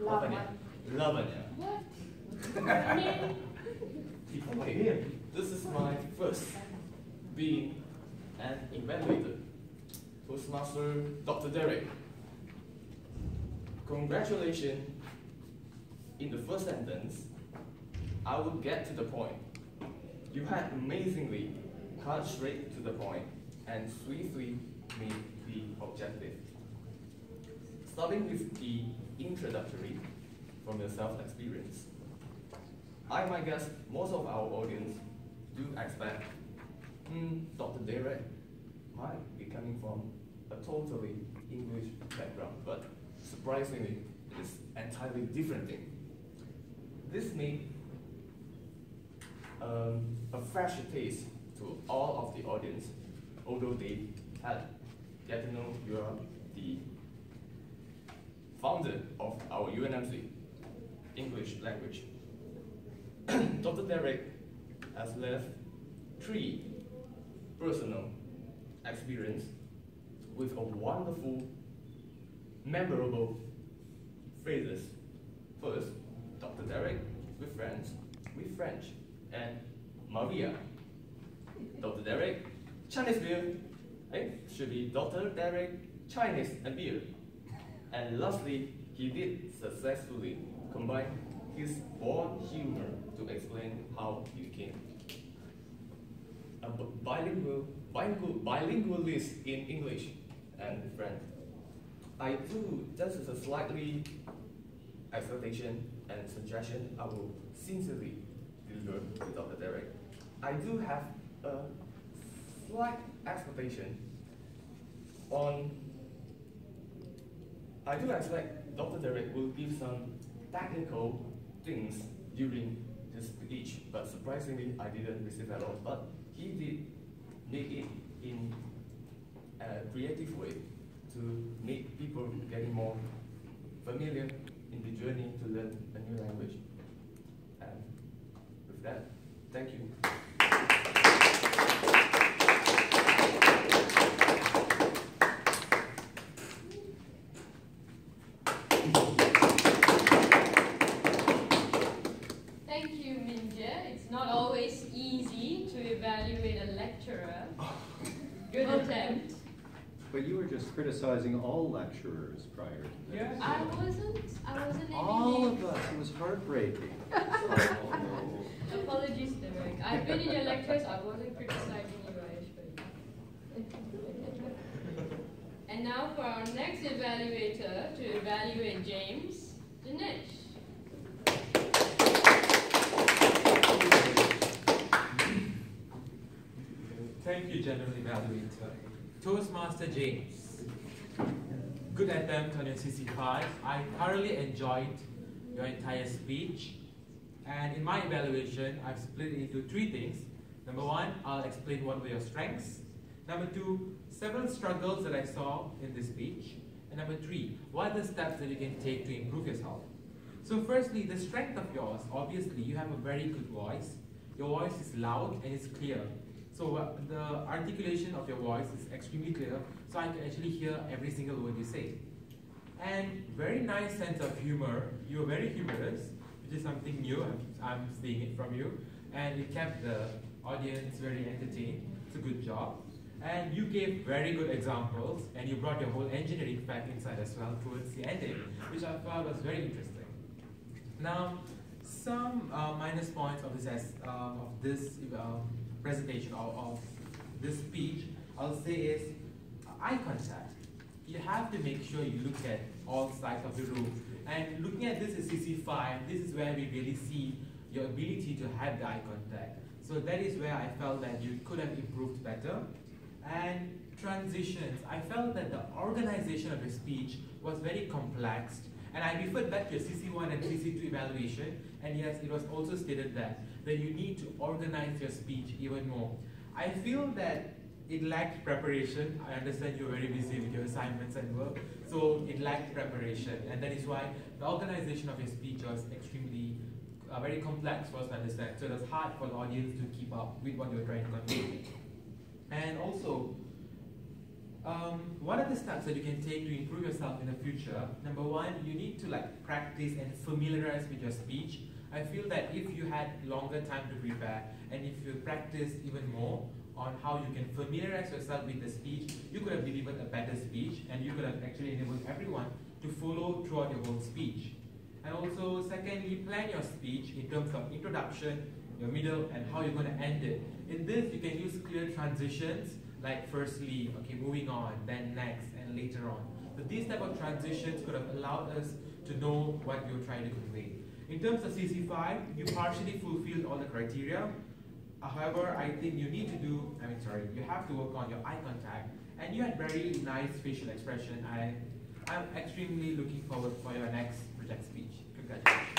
Lavanya. Lavanya. What? okay, this is my first being an evaluator. Toastmaster Dr. Derek. Congratulations. In the first sentence, I will get to the point. You had amazingly cut straight to the point and swiftly made the objective. Starting with the introductory from your self-experience. I might guess most of our audience do expect hmm, Dr. Derek might be coming from a totally English background, but surprisingly, it's entirely different thing. This made um, a fresh taste to all of the audience, although they had get to know you are the founder of our UNMC English language. Dr. Derek has left three personal experience with a wonderful, memorable phrases. First, Dr. Derek with friends, with French, and Maria. Dr. Derek, Chinese beer. Eh, should be Dr. Derek, Chinese and beer. And lastly, he did successfully combine his born humor to explain how he became a bilingual, bilingual, bilingualist in English and French. I do, just as a slightly expectation and suggestion, I will sincerely deliver to Dr. Derek. I do have a slight expectation on, I do expect Dr. Derek will give some technical things during his speech, but surprisingly, I didn't receive at all. But he did make it in a creative way to make people getting more familiar in the journey to learn a new language. And with that, thank you. Thank you, Minja. It's not always easy to evaluate a lecturer. Good attempt. But you were just criticizing all lecturers prior to this. Yes. I wasn't. I wasn't All anything. of us, it was heartbreaking. Apologies, Derek. I've been in your lectures. I wasn't criticizing you, I assure and now for our next evaluator to evaluate James, Dinesh. Thank you, General Evaluator. Toastmaster James. Good attempt on your CC5. I thoroughly enjoyed your entire speech. And in my evaluation, I've split it into three things. Number one, I'll explain what were your strengths. Number two, several struggles that I saw in this speech. And number three, what are the steps that you can take to improve yourself? So firstly, the strength of yours, obviously, you have a very good voice. Your voice is loud and it's clear. So uh, the articulation of your voice is extremely clear, so I can actually hear every single word you say. And very nice sense of humor. You're very humorous, which is something new. I'm, I'm seeing it from you, and it kept the audience very entertained. It's a good job. And you gave very good examples, and you brought your whole engineering fact inside as well towards the ending, which I thought was very interesting. Now, some uh, minus points of this um, of this um, presentation or of this speech, I'll say is eye contact. You have to make sure you look at all sides of the room. And looking at this is CC5, this is where we really see your ability to have the eye contact. So that is where I felt that you could have improved better. And transitions, I felt that the organization of your speech was very complex. And I referred back to your CC1 and CC2 evaluation, and yes, it was also stated that, that you need to organize your speech even more. I feel that it lacked preparation. I understand you're very busy with your assignments and work, so it lacked preparation, and that is why the organization of your speech was extremely uh, very complex for us to understand. So it was hard for the audience to keep up with what you're trying to convey. And also, Um, what are the steps that you can take to improve yourself in the future? Number one, you need to like practice and familiarize with your speech. I feel that if you had longer time to prepare and if you practice even more on how you can familiarize yourself with the speech, you could have delivered a better speech and you could have actually enabled everyone to follow throughout your whole speech. And also, secondly, plan your speech in terms of introduction, your middle, and how you're going to end it. In this, you can use clear transitions, like firstly, okay, moving on, then next, and later on. So these type of transitions could have allowed us to know what you're trying to convey. In terms of CC5, you partially fulfilled all the criteria. Uh, however, I think you need to do, I mean, sorry, you have to work on your eye contact, and you had very nice facial expression. I, I'm extremely looking forward for your next project speech. Congratulations.